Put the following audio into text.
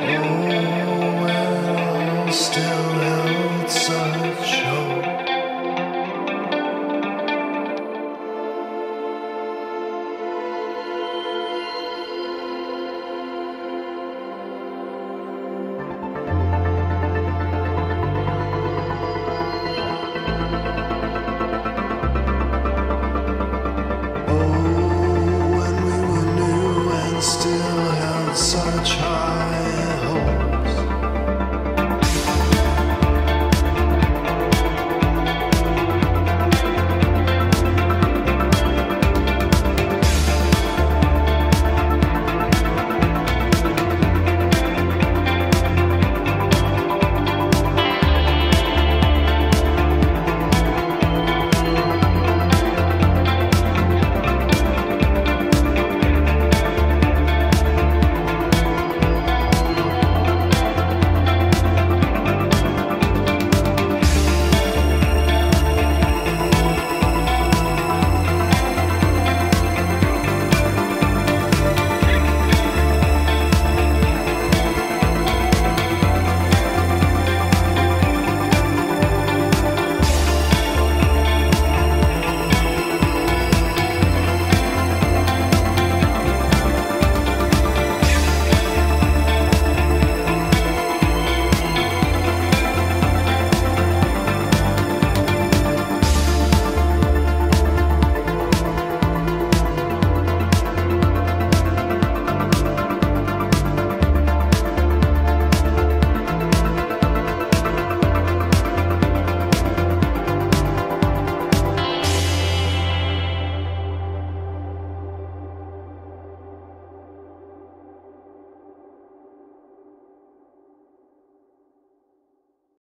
Oh, well, still.